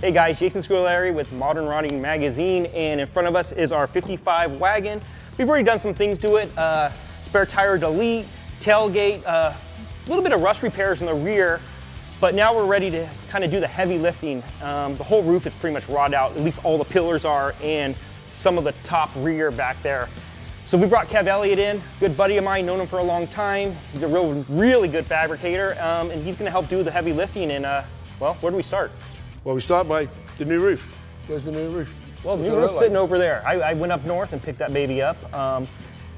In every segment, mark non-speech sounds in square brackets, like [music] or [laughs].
Hey guys, Jason Scolari with Modern Rodding Magazine, and in front of us is our 55 wagon. We've already done some things to it. Uh, spare tire delete, tailgate, a uh, little bit of rust repairs in the rear, but now we're ready to kind of do the heavy lifting. Um, the whole roof is pretty much rotted out, at least all the pillars are, and some of the top rear back there. So we brought Kev Elliott in, good buddy of mine, known him for a long time. He's a real, really good fabricator, um, and he's gonna help do the heavy lifting. And uh, well, where do we start? Well, we start by the new roof. Where's the new roof? Well, the new roof's sitting over there. I, I, went up north and picked that baby up. Um,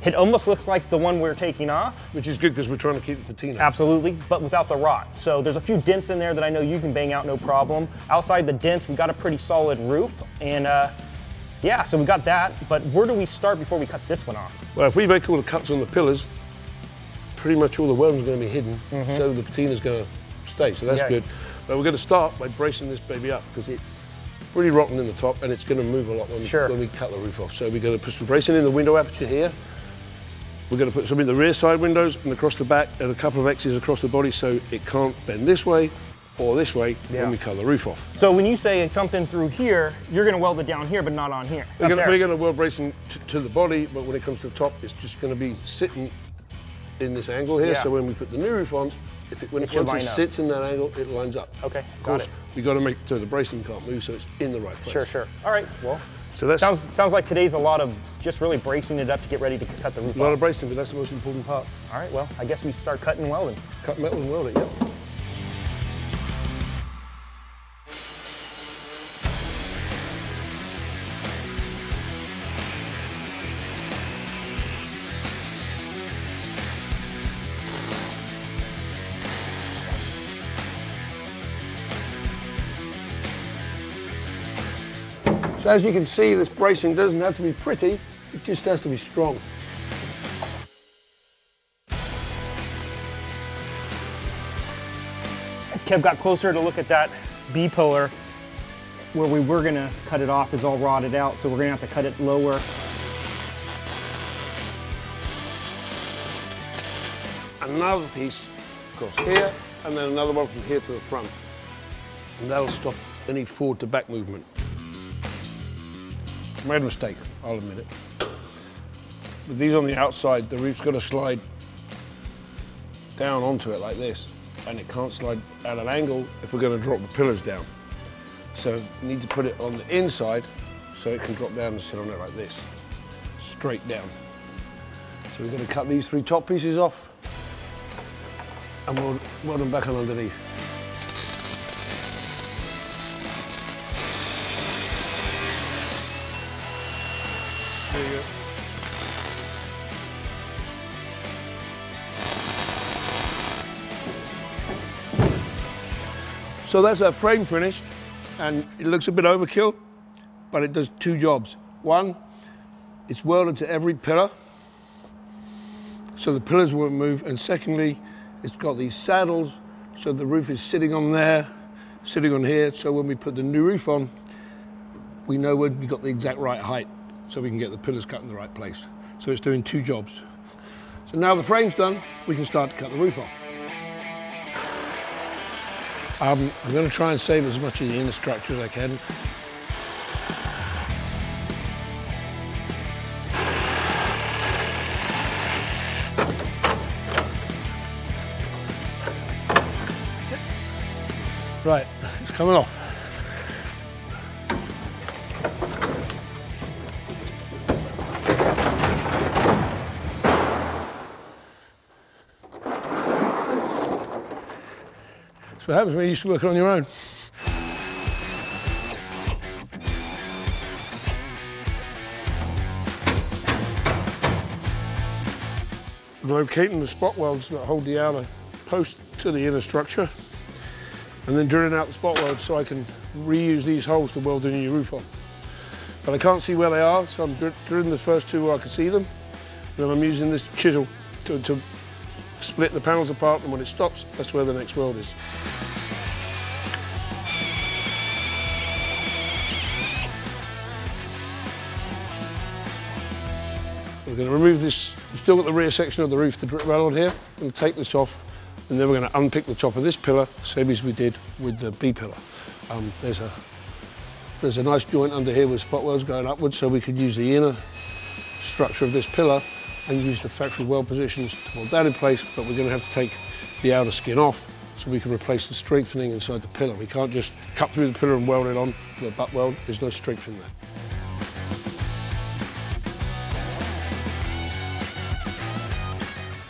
it almost looks like the one we're taking off. Which is good because we're trying to keep the patina. Absolutely, but without the rot. So there's a few dents in there that I know you can bang out no problem. Outside the dents, we got a pretty solid roof. And uh, yeah, so we got that. But where do we start before we cut this one off? Well, if we make all the cuts on the pillars, pretty much all the welding's going to be hidden. Mm -hmm. So the patina's going to stay. So that's yeah. good. But we're going to start by bracing this baby up because it's pretty rotten in the top and it's going to move a lot when, sure. when we cut the roof off. So we're going to put some bracing in the window aperture here. We're going to put some in the rear side windows and across the back and a couple of X's across the body so it can't bend this way or this way yeah. when we cut the roof off. So when you say something through here, you're going to weld it down here but not on here? We're going to weld bracing to the body but when it comes to the top it's just going to be sitting in this angle here yeah. so when we put the new roof on if it, when it, it once it sits in that angle, it lines up. Okay, got it. We got to make so the bracing can't move, so it's in the right place. Sure, sure. All right. Well, so that sounds sounds like today's a lot of just really bracing it up to get ready to cut the roof. A lot off. of bracing, but that's the most important part. All right. Well, I guess we start cutting and welding. Cut metal and welding. Yep. So as you can see, this bracing doesn't have to be pretty, it just has to be strong. As Kev got closer to look at that B pillar, where we were gonna cut it off is all rotted out, so we're gonna have to cut it lower. Another piece goes here, and then another one from here to the front. And that'll stop any forward to back movement. Made a mistake, I'll admit it. With these on the outside, the roof's got to slide down onto it like this, and it can't slide at an angle if we're going to drop the pillars down. So you need to put it on the inside so it can drop down and sit on it like this, straight down. So we're going to cut these three top pieces off and we'll weld them back on underneath. So that's our frame finished, and it looks a bit overkill, but it does two jobs. One, it's welded to every pillar, so the pillars won't move, and secondly, it's got these saddles, so the roof is sitting on there, sitting on here, so when we put the new roof on, we know we've got the exact right height, so we can get the pillars cut in the right place. So it's doing two jobs. So now the frame's done, we can start to cut the roof off. Um, I'm going to try and save as much of the inner structure as I can. Right, [laughs] it's coming off. That's what happens when you used to work on your own. Locating the spot welds that hold the outer post to the inner structure and then drilling out the spot welds so I can reuse these holes to weld the new roof on. But I can't see where they are, so I'm drilling the first two where I can see them. Then I'm using this chisel to, to split the panels apart and when it stops, that's where the next weld is. We're going to remove this, we've still got the rear section of the roof to drip rail on here. We'll take this off and then we're going to unpick the top of this pillar, same as we did with the B pillar. Um, there's a there's a nice joint under here with spot welds going upwards, so we could use the inner structure of this pillar and use the factory weld positions to hold that in place, but we're going to have to take the outer skin off so we can replace the strengthening inside the pillar. We can't just cut through the pillar and weld it on with a butt weld. There's no strength in that.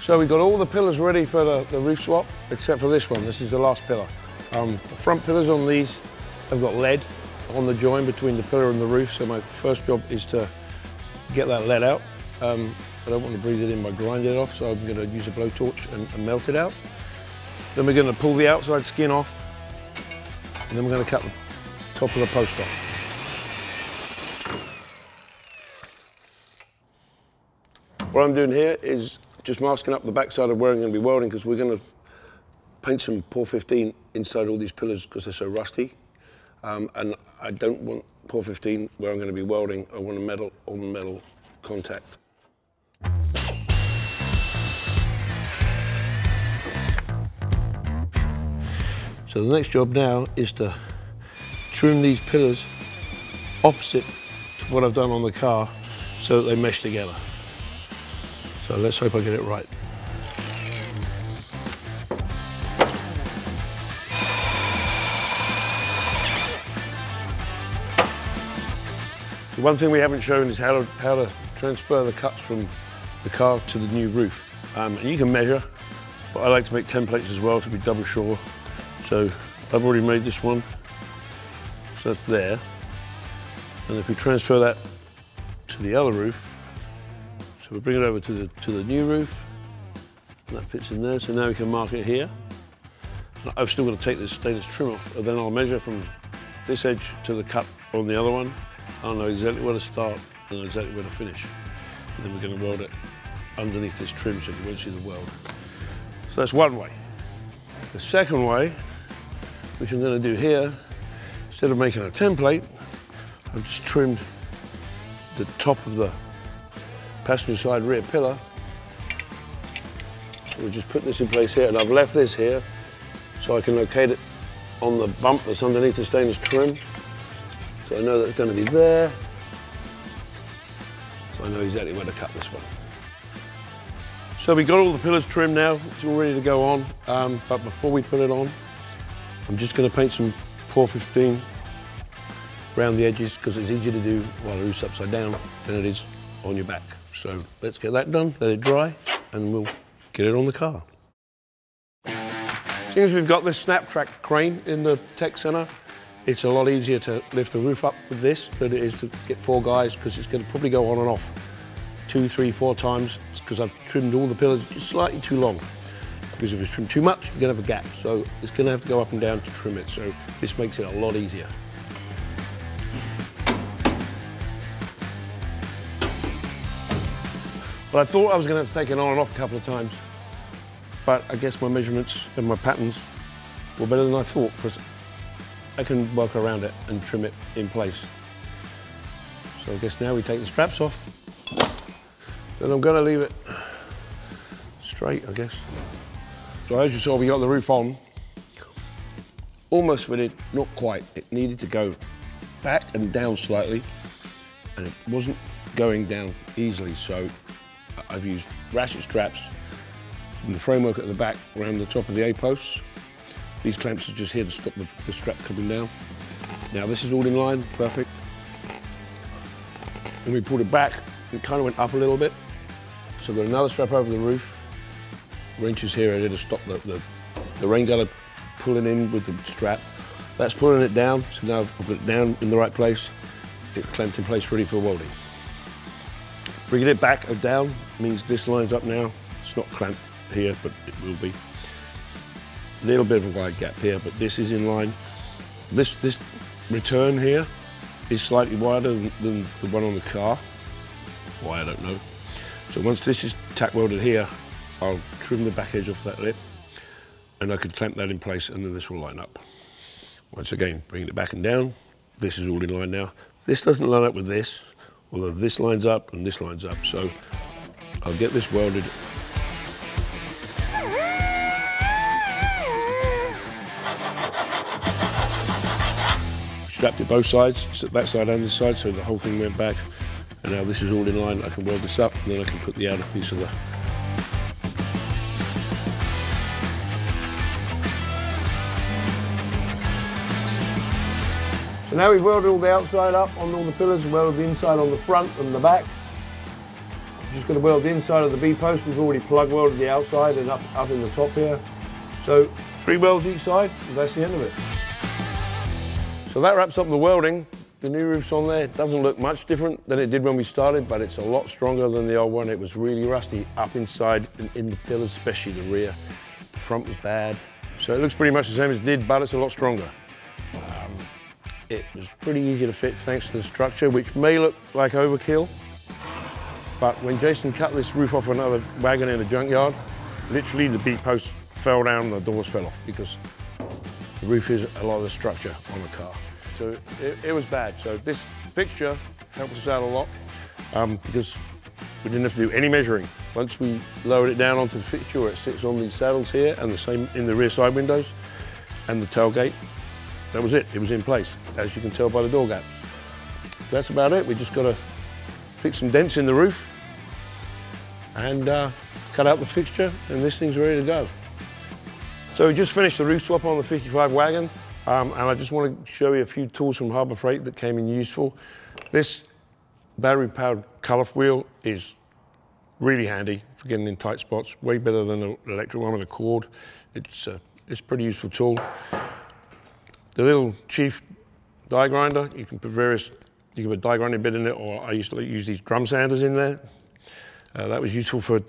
So we've got all the pillars ready for the, the roof swap, except for this one. This is the last pillar. Um, the front pillars on these have got lead on the join between the pillar and the roof, so my first job is to get that lead out. Um, I don't want to breathe it in by grinding it off, so I'm going to use a blowtorch and, and melt it out. Then we're going to pull the outside skin off, and then we're going to cut the top of the post off. What I'm doing here is just masking up the backside of where I'm going to be welding because we're going to paint some POR 15 inside all these pillars because they're so rusty. Um, and I don't want POR 15 where I'm going to be welding. I want a metal on metal contact. So the next job now is to trim these pillars opposite to what I've done on the car so that they mesh together. So let's hope I get it right. The one thing we haven't shown is how to, how to transfer the cuts from the car to the new roof. Um, and you can measure, but I like to make templates as well to be double sure. So I've already made this one, so that's there. And if we transfer that to the other roof, so we bring it over to the, to the new roof. That fits in there, so now we can mark it here. I've still got to take this stainless trim off, and then I'll measure from this edge to the cut on the other one. I'll know exactly where to start and exactly where to finish. And then we're going to weld it underneath this trim so you won't see the weld. So that's one way. The second way, which I'm going to do here, instead of making a template, I've just trimmed the top of the passenger side rear pillar. we just put this in place here, and I've left this here so I can locate it on the bump that's underneath the stainless trim. So I know that it's going to be there. So I know exactly where to cut this one. So we got all the pillars trimmed now, it's all ready to go on. Um, but before we put it on, I'm just going to paint some POR 15 around the edges because it's easier to do while the roof's upside down than it is on your back. So let's get that done, let it dry, and we'll get it on the car. Seeing as we've got this Snaptrack crane in the tech center, it's a lot easier to lift the roof up with this than it is to get four guys because it's going to probably go on and off two, three, four times because I've trimmed all the pillars just slightly too long. Because if it's trimmed too much, you're to have a gap. So it's to have to go up and down to trim it. So this makes it a lot easier. But I thought I was to have to take it on and off a couple of times. But I guess my measurements and my patterns were better than I thought because I can work around it and trim it in place. So I guess now we take the straps off. Then I'm to leave it straight, I guess. So as you saw, we got the roof on. Almost fitted, not quite. It needed to go back and down slightly, and it wasn't going down easily, so I've used ratchet straps from the framework at the back around the top of the A-posts. These clamps are just here to stop the, the strap coming down. Now this is all in line, perfect. When we pulled it back, it kind of went up a little bit. So I've got another strap over the roof. Wrenches here are to stop the, the, the rain gutter pulling in with the strap. That's pulling it down, so now I've got it down in the right place. It's clamped in place ready for welding. Bringing it back or down means this lines up now. It's not clamped here, but it will be. A little bit of a wide gap here, but this is in line. This, this return here is slightly wider than, than the one on the car. Why, I don't know. So once this is tack welded here, I'll trim the back edge off that lip and I could clamp that in place and then this will line up. Once again, bringing it back and down. This is all in line now. This doesn't line up with this, although this lines up and this lines up. So I'll get this welded strapped it both sides, that side and this side, so the whole thing went back. And now this is all in line. I can weld this up, and then I can put the outer piece of the So now we've welded all the outside up on all the pillars welded the inside on the front and the back. I'm just going to weld the inside of the B-post. We've already plug welded the outside and up, up in the top here. So three welds each side, and that's the end of it. So that wraps up the welding. The new roof's on there. It doesn't look much different than it did when we started, but it's a lot stronger than the old one. It was really rusty up inside and in the pillars, especially the rear. The front was bad. So it looks pretty much the same as it did, but it's a lot stronger. It was pretty easy to fit thanks to the structure, which may look like overkill, but when Jason cut this roof off another wagon in a junkyard, literally the B posts fell down and the doors fell off because the roof is a lot of the structure on the car. So it, it was bad. So this fixture helped us out a lot um, because we didn't have to do any measuring. Once we lowered it down onto the fixture it sits on these saddles here and the same in the rear side windows and the tailgate, that was it. It was in place, as you can tell by the door gaps. So that's about it. We just got to fix some dents in the roof and uh, cut out the fixture and this thing's ready to go. So we just finished the roof swap on the 55 wagon, um, and I just want to show you a few tools from Harbor Freight that came in useful. This battery-powered color wheel is really handy for getting in tight spots, way better than an electric one with a cord. It's, uh, it's a pretty useful tool. The little Chief die grinder, you can put various, you can put a die grinding bit in it, or I used to use these drum sanders in there. Uh, that was useful for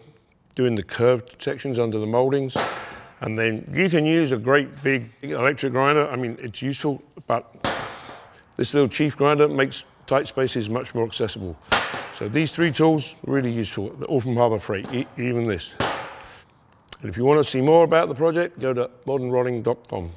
doing the curved sections under the moldings. And then you can use a great big electric grinder. I mean, it's useful, but this little Chief grinder makes tight spaces much more accessible. So these three tools, really useful, all from Harbor Freight, e even this. And if you want to see more about the project, go to modernrodding.com.